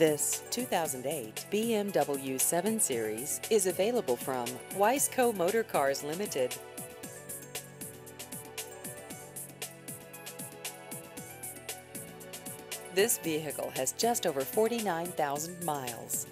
This 2008 BMW 7 Series is available from Weisco Motor Cars Limited. This vehicle has just over 49,000 miles.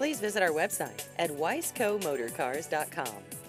Please visit our website at weiscomotorcars.com.